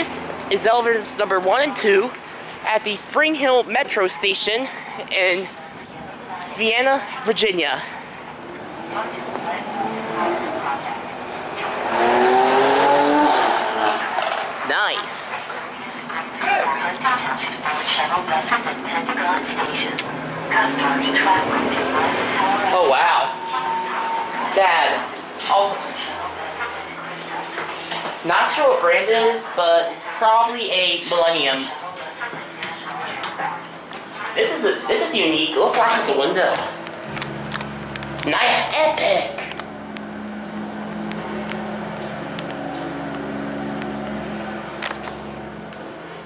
This is elevators number one and two at the Spring Hill Metro Station in Vienna, Virginia. Nice. Oh wow. Dad, I'll, not sure what brand it is, but it's probably a Millennium. This is a, this is unique. Let's watch out the window. Nice, epic.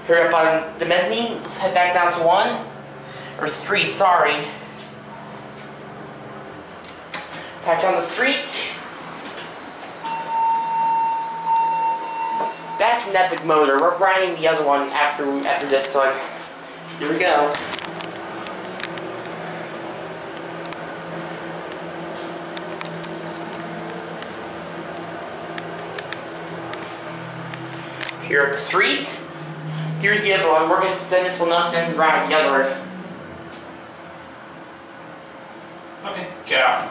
Here up on the mezzanine. Let's head back down to one or street. Sorry. Back down the street. An epic motor. We're grinding the other one after after this one. Here we go. Here at the street. Here's the other one. We're gonna send this one up, then grind the other one. Okay, get out.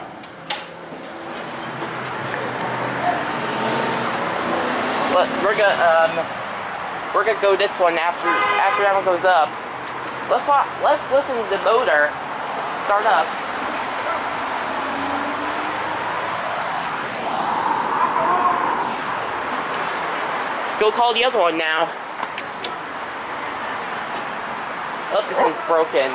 But we're gonna um, we're gonna go this one after after that one goes up. Let's let's listen to the motor start up. Let's go call the other one now. Oh, this one's broken.